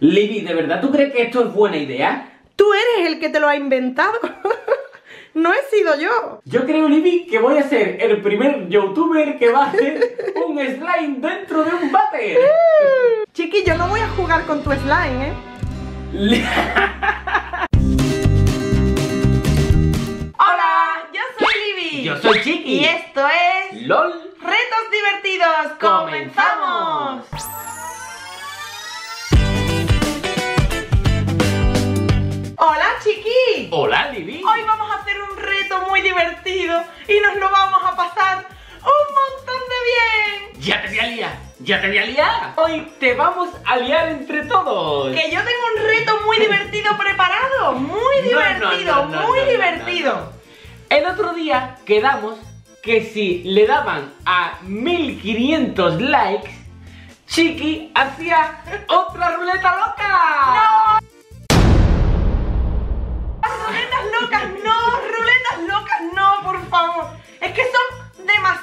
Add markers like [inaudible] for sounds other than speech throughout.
Libby, ¿de verdad tú crees que esto es buena idea? Tú eres el que te lo ha inventado. [laughs] no he sido yo. Yo creo, Libby, que voy a ser el primer youtuber que va a hacer [laughs] un slime dentro de un váter. [laughs] Chiqui, yo no voy a jugar con tu slime, ¿eh? Hola, yo soy Libby. Yo soy Chiqui. Y esto es... LOL. Retos divertidos. ¡Comenzamos! Hola, Libby. Hoy vamos a hacer un reto muy divertido y nos lo vamos a pasar un montón de bien. Ya te voy a liar. Ya te voy a liar. Hoy te vamos a liar entre todos. Que yo tengo un reto muy [laughs] divertido preparado. Muy divertido, No, no, no, muy divertido. El otro día quedamos que si le daban a 1500 likes, Chiqui hacía otra ruleta loca.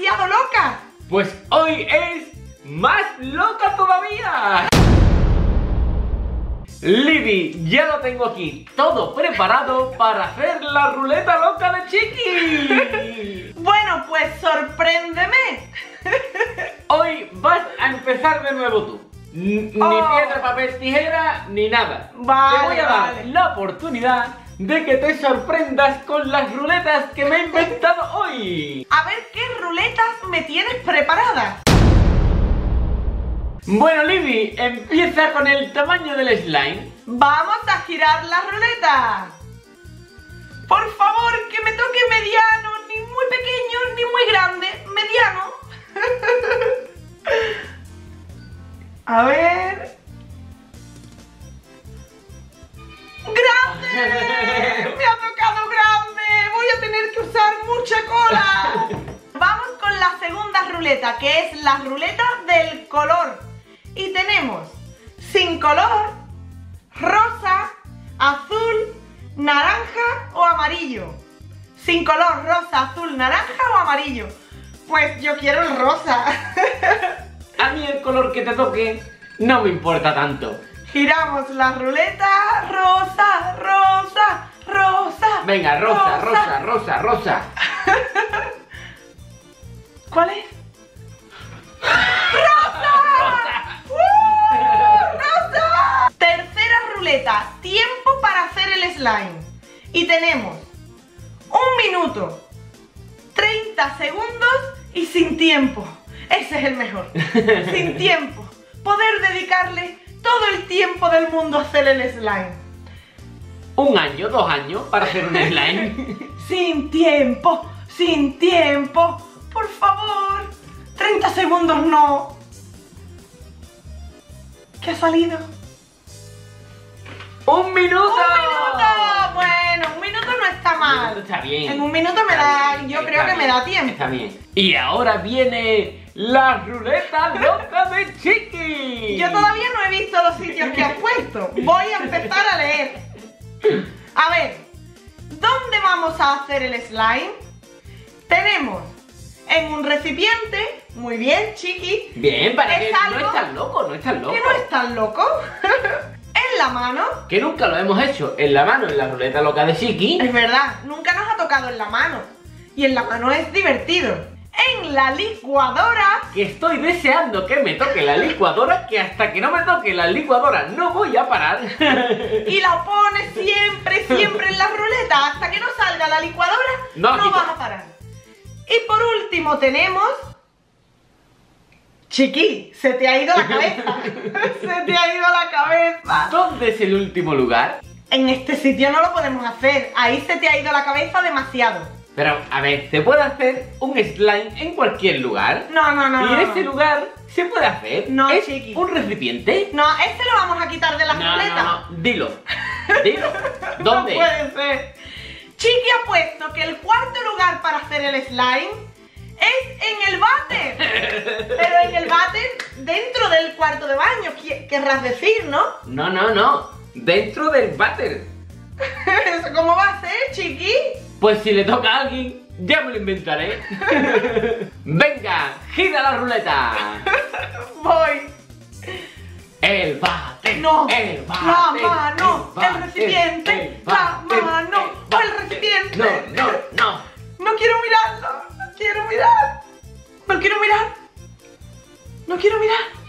Demasiado locas. Pues hoy es más loca todavía. Libby, ya lo tengo aquí, todo preparado para hacer la ruleta loca de Chiqui. [laughs] Bueno, pues sorpréndeme. Hoy vas a empezar de nuevo tú. Ni Oh. piedra, papel, tijera, ni nada. Vale, Te voy a dar vale. la oportunidad de que te sorprendas con las ruletas que me he inventado hoy. A ver qué ruletas me tienes preparadas. Bueno, Libby, empieza con el tamaño del slime. Vamos a girar la ruleta. Por favor, que me toque mediano, ni muy pequeño, ni muy grande, mediano. [laughs] A ver. Mucha cola. [laughs] Vamos con la segunda ruleta, que es la ruleta del color. Y tenemos sin color, rosa, azul, naranja o amarillo. Sin color, rosa, azul, naranja o amarillo. Pues yo quiero el rosa. [laughs] A mí el color que te toque no me importa tanto. Giramos la ruleta. Rosa, rosa, rosa. Venga, rosa, rosa, rosa, rosa. ¿Cuál es? ¡Rosa! ¡Uh! ¡Rosa! Tercera ruleta. Tiempo para hacer el slime. Y tenemos un minuto, 30 segundos y sin tiempo. Ese es el mejor. sin [laughs] tiempo. Poder dedicarle todo el tiempo del mundo a hacer el slime. Un año, dos años para hacer un slime. [laughs] Sin tiempo, sin tiempo. Por favor. 30 segundos no. ¿Qué ha salido? ¡Un minuto! ¡Un minuto! Bueno, un minuto no está Un minuto mal. Está bien. En un minuto me da, bien, yo creo que me da tiempo. Está bien. Y ahora viene la ruleta loca de Chiqui. Yo todavía no he visto los sitios que has puesto. Voy a empezar a leer. A ver, ¿dónde vamos a hacer el slime? Tenemos en un recipiente, muy bien, chiqui, Bien, para ¿Es que no estás loco, no estás loco. que no es tan loco. [laughs] en la mano, Que nunca lo hemos hecho en la mano en la ruleta loca de Chiqui. es verdad, nunca nos ha tocado en la mano. Y en la mano es divertido. En la licuadora, Que estoy deseando que me toque la licuadora, que hasta que no me toque la licuadora no voy a parar. [laughs] y la pones siempre, siempre en la ruleta hasta que no salga la licuadora, No, vas a parar. Y por último tenemos... Chiqui, se te ha ido la cabeza. [laughs] se te ha ido la cabeza. ¿Dónde es el último lugar? En este sitio no lo podemos hacer. Ahí se te ha ido la cabeza demasiado. Pero, a ver, se puede hacer un slime en cualquier lugar. No, no, no. y no, ese no. lugar se puede hacer. No, ¿Es chiqui. un recipiente? No, este lo vamos a quitar de la No, no, no, dilo. Dilo. [laughs] ¿Dónde? No puede ser. Chiqui ha puesto que el cuarto lugar para hacer el slime es en el váter. [laughs] Pero en el váter dentro del cuarto de baño, querrás decir, ¿no? No, no, no. Dentro del váter. [laughs] ¿Eso cómo va a ser, chiqui? Pues si le toca a alguien, ya me lo inventaré. [laughs] Venga, gira la ruleta. Voy. El bate. No, El bate. la mano, bate, el recipiente, el la mano, bate. el recipiente. No, no, no. No quiero mirarlo, no quiero mirar. No quiero mirar. No quiero mirar.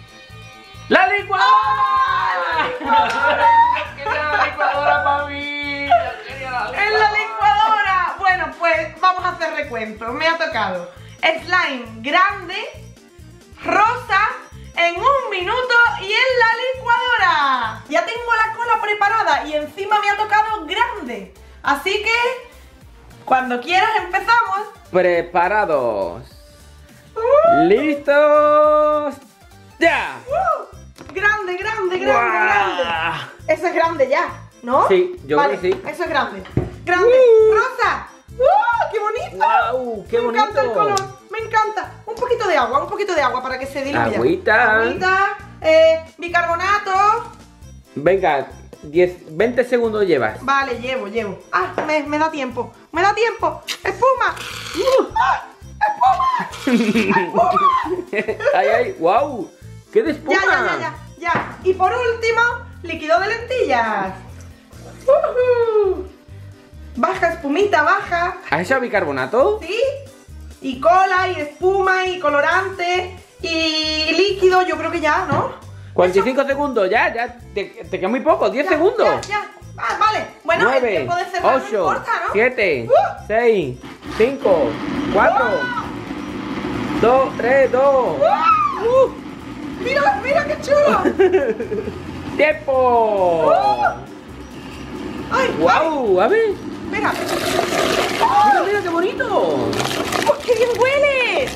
¡La licuadora! ¡Ah, la licuadora! Quería la licuadora para mí. ¡En la licuadora! Bueno, pues vamos a hacer recuento. Me ha tocado slime grande, rosa, en un minuto y en la licuadora. Ya tengo la cola preparada y encima me ha tocado grande. Así que, cuando quieras empezamos. Preparados. ¡Uh! ¿Listos? ¡Ya! ¡Uh! Grande, grande, grande, grande. Eso es grande ya, ¿no? Sí, yo Vale, creo que sí. Eso es grande. Grande. ¡Uh! Rosa. ¡Uh! ¡Qué bonito! ¡Guau! ¡Qué me encanta el bonito! color, me encanta. Un poquito de agua, un poquito de agua para que se diluya. Agüita. Agüita, eh, bicarbonato. Venga, 10, 20 segundos llevas. Vale, llevo, llevo. Ah, me, me da tiempo, me da tiempo. ¡Espuma! ¡Ah! ¡Espuma! ¡Espuma! ¡Ay, ay! ¡Wow! ¡Qué de espuma! Ya, ya, ya, ya, ya. Y por último, líquido de lentillas. Baja, espumita, baja. ¿Has echado bicarbonato? ¿Sí? Y cola, y espuma, y colorante, y líquido, yo creo que ya, ¿no? 45 segundos, ya, ya. Te, te queda muy poco, 10 Ya, segundos. Ya, ya. Ah, vale. Bueno, el 9, tiempo de cerrar no 8, importa, ¿no? 7, ¡Uh! 6, 5, 4, 2, 3, 2. ¡Uh! Mira, mira qué chulo. [laughs] ¡Tiempo! Ay, ¡Wow! A ver. Mira. Mira, mira qué bonito. ¡Oh, qué bien huele!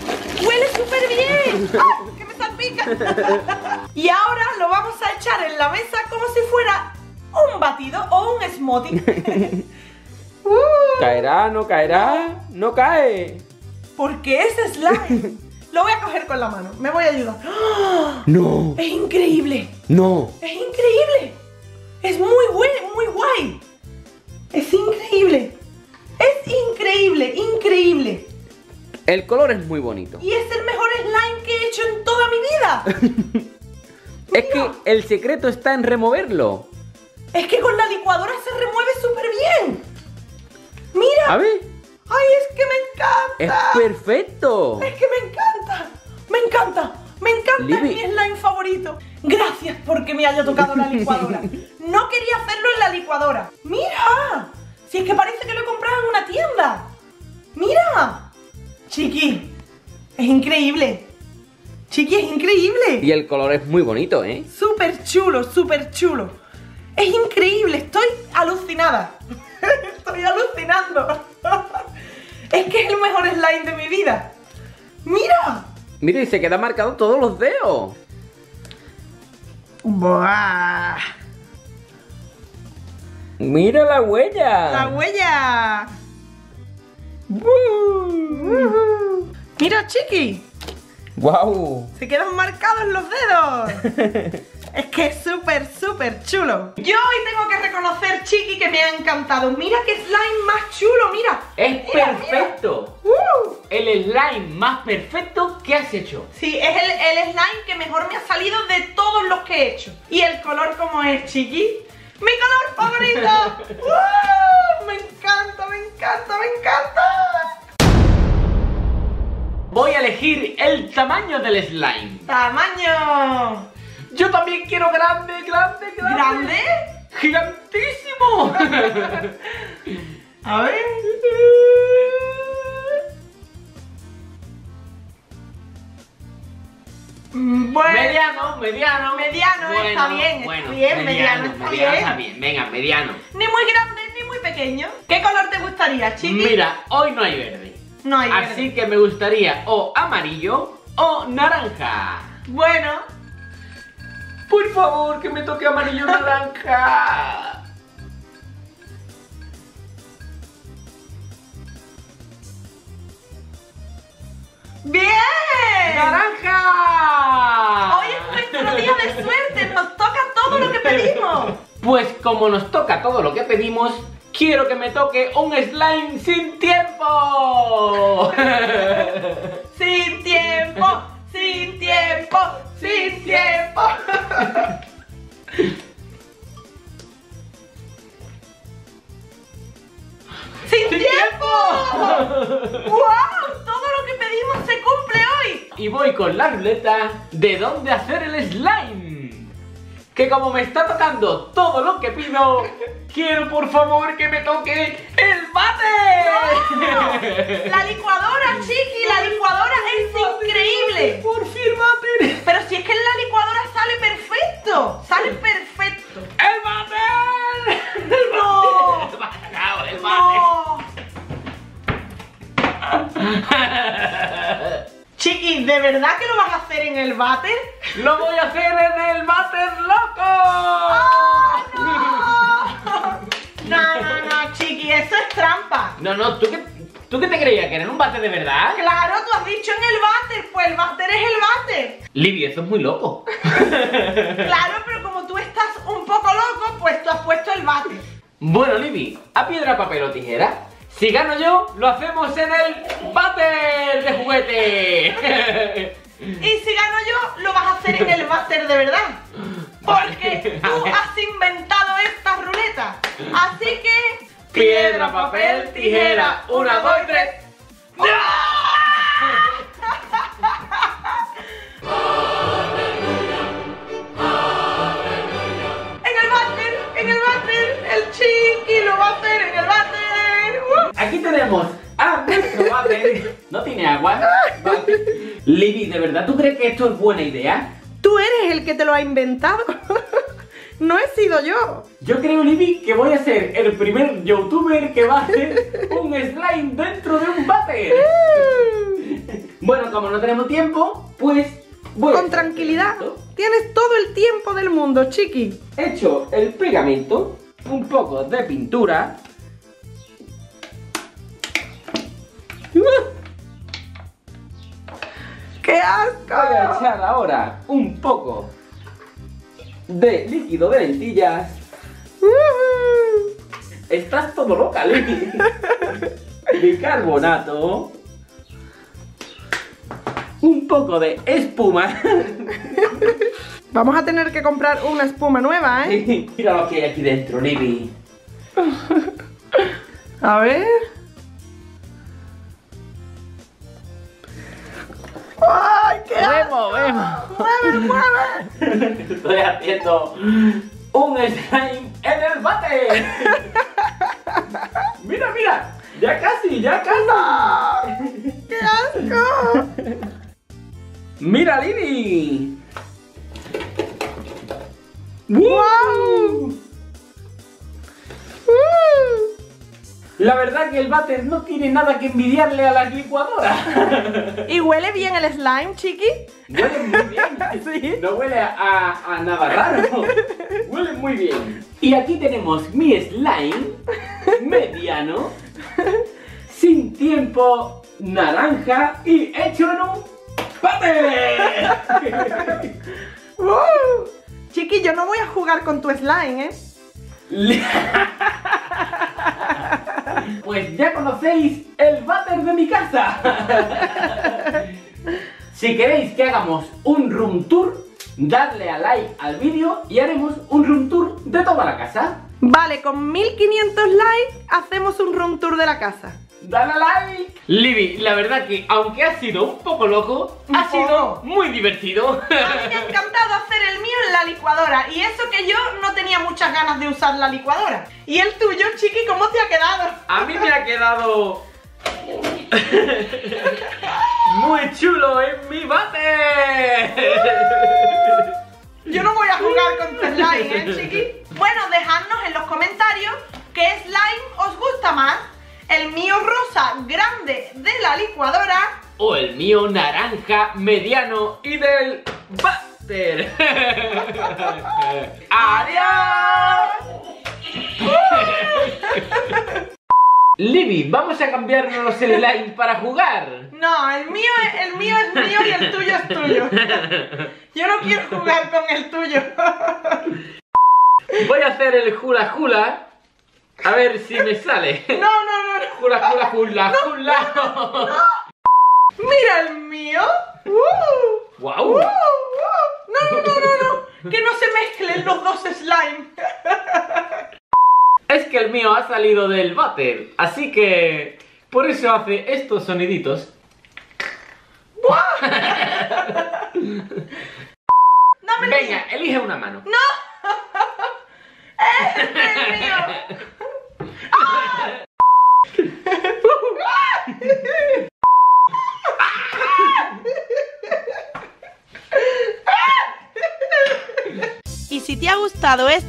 ¡Huele súper bien! ¡Ay, que me salpica! [laughs] y ahora lo vamos a echar en la mesa como si fuera un batido o un smoothie. [laughs] Uh, ¿Caerá? ¿No caerá? ¡No cae! porque es slime. [laughs] Lo voy a coger con la mano. Me voy a ayudar. ¡Ah! ¡No! ¡Es increíble! ¡No! ¡Es increíble! ¡Es muy bueno, muy guay! ¡Es increíble! ¡Es increíble, increíble! El color es muy bonito. Y es el mejor slime que he hecho en toda mi vida. [laughs] Es que el secreto está en removerlo. Es que con la licuadora se remueve súper bien. Mira. A ver. ¡Ay, es que me Es encanta! perfecto. Es que me encanta. Me encanta. Me encanta es mi slime favorito. Gracias porque me haya tocado la licuadora. No quería hacerlo en la licuadora. ¡Mira! Si es que parece que lo he comprado en una tienda. ¡Mira! Chiqui, es increíble. Chiqui, es increíble. Y el color es muy bonito, ¿eh? Súper chulo, súper chulo. Es increíble, estoy alucinada. [laughs] estoy alucinando. [laughs] es que es el mejor slime de mi vida. Mira. Mira, y se queda marcado todos los dedos. Buah. Mira la huella. La huella. Ujú. Mira, chiqui. ¡Wow! Se quedan marcados los dedos. [laughs] Es que es súper, súper chulo. Yo hoy tengo que reconocer, Chiqui, que me ha encantado. Mira qué slime más chulo, mira. Es Mira, perfecto. Uh. El slime más perfecto que has hecho. Sí, es el, el slime que mejor me ha salido de todos los que he hecho. ¿Y el color cómo es, Chiqui? ¡Mi color favorito! [laughs] ¡Uh! A elegir el tamaño del slime. ¡Tamaño! Yo también quiero grande, grande, grande. ¿Grande? ¡Gigantísimo! [laughs] A ver. Mm, Bueno. mediano, mediano. Mediano, está bien, está bien, mediano, está bien. está bien. Venga, mediano. Ni muy grande ni muy pequeño. ¿Qué color te gustaría, Chiqui? Mira, hoy no hay verde. No hay verde. Así que me gustaría o amarillo o naranja. Bueno, Por favor, que me toque amarillo o naranja. ¡bien! ¡Naranja! Hoy es nuestro día de suerte, nos toca todo lo que pedimos. Pues como nos toca todo lo que pedimos, quiero que me toque un slime sin tiempo. [laughs] Sin tiempo, sin tiempo, sin tiempo. [laughs] ¡Sin tiempo! ¡Wow! [laughs] Todo lo que pedimos se cumple hoy. Y voy con la ruleta de dónde hacer el slime. Que como me está tocando todo lo que pido, quiero por favor que me toque el bate. La licuadora, chiqui, la licuadora es increíble. Por fin bate. Pero si es que en la licuadora sale perfecto, sale perfecto. ¡El bate! ¡No! [laughs] El el ¡No! Chiqui, ¿de verdad que lo vas a hacer en el váter? ¡Lo voy a hacer en el váter loco! ¡Ah, no! No, no, ¿tú qué, ¿tú qué te creías? ¿Que era un váter de verdad? Claro, tú has dicho en el váter, pues el váter es el váter. Libby, eso es muy loco. [laughs] Claro, pero como tú estás un poco loco, pues tú has puesto el váter. Bueno, Libby, ¿a piedra, papel o tijera? Si gano yo, lo hacemos en el váter de juguete. Y si gano yo, lo vas a hacer en el váter de verdad. [laughs] Porque tú has inventado esta ruleta. Así que. Piedra, papel, tijera. Una, dos y tres. En el váter, en el váter, el chiqui lo va a hacer en el váter. ¡Uh! Aquí tenemos a nuestro váter. ¿No tiene agua? Vale. Libby, ¿de verdad tú crees que esto es buena idea? Tú eres el que te lo ha inventado. No he sido yo. Yo creo, Libby, que voy a ser el primer youtuber que va a hacer un slime dentro de un váter. Bueno, como no tenemos tiempo, pues voy Con tranquilidad. Tienes todo el tiempo del mundo, chiqui. He hecho el pegamento, un poco de pintura. ¡Qué Voy a asco! echar ahora un poco de líquido de lentillas. Estás todo loca, Lili. [laughs] Bicarbonato. Un poco de espuma. Vamos a tener que comprar una espuma nueva, ¿eh? [laughs] Mira lo que hay aquí dentro, Libby. A ver. Qué Vemos, vemos. ¡Mueve, mueve! Estoy haciendo un slime en el bate. Mira, mira. Ya casi, ya casi. ¡Qué asco! Mira, Lili. ¡Wow! La verdad que el váter no tiene nada que envidiarle a las licuadoras. ¿Y huele bien el slime, chiqui? Huele muy bien. [laughs] Sí. No huele a, a nada raro. Huele muy bien. Y aquí tenemos mi slime mediano, sin tiempo, naranja y hecho en un váter. [laughs] Uh. Chiqui, yo no voy a jugar con tu slime, ¿eh? [laughs] Pues ya conocéis el váter de mi casa. [laughs] Si queréis que hagamos un room tour, dadle a like al vídeo y haremos un room tour de toda la casa. Vale, con 1500 likes hacemos un room tour de la casa. ¡Dale a like! Libby, la verdad que aunque ha sido un poco loco, Un ha poco. sido muy divertido. A mí me ha encantado hacer el mío en la licuadora y eso que yo no tenía muchas ganas de usar la licuadora. ¿Y el tuyo, chiqui, cómo te ha quedado? A mí me ha quedado muy chulo en mi bate. Yo no voy a jugar con slime, ¿eh, chiqui? Bueno, dejadnos en los comentarios qué slime os gusta más. El mío rosa grande de la licuadora O el mío naranja mediano y del váter. [laughs] ¡Adiós! Libby, vamos a cambiarnos los slime para jugar. No, el mío, es- el mío es mío y el tuyo es tuyo. Yo no quiero jugar con el tuyo. Voy a hacer el hula hula. A ver si me sale. [laughs] No, no, no. no. Hula hula hula hula. Mira el mío. Uh, ¡Wow! uh, uh. no, no, no, que no se mezclen los dos slime. Es que el mío ha salido del váter, así que por eso hace estos soniditos. [laughs] El Venga, elige una mano. este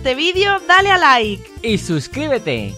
este vídeo, dale a like. Y suscríbete.